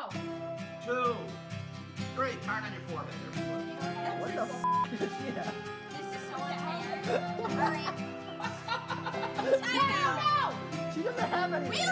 Oh. Two. Three. turn on your forehead. What the f is she? This is so unfair. Hurry. Time out. No! She doesn't have any.